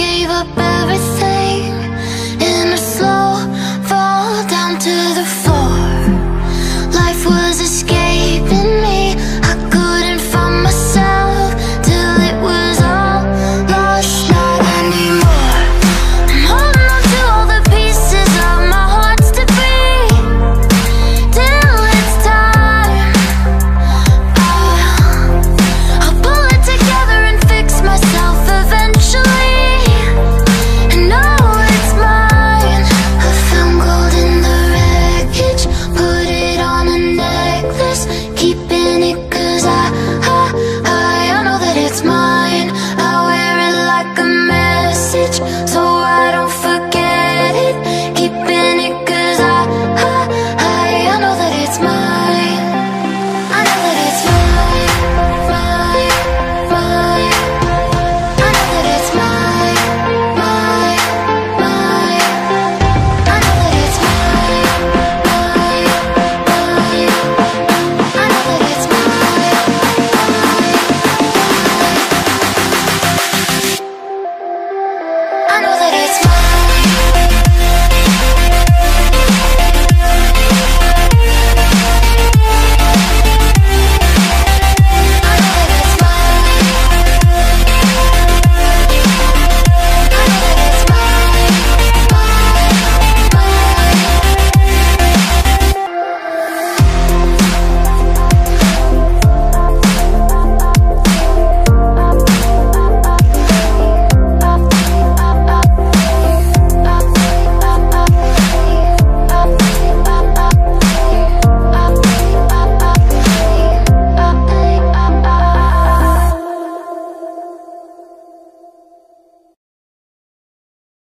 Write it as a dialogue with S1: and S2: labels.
S1: gave up the man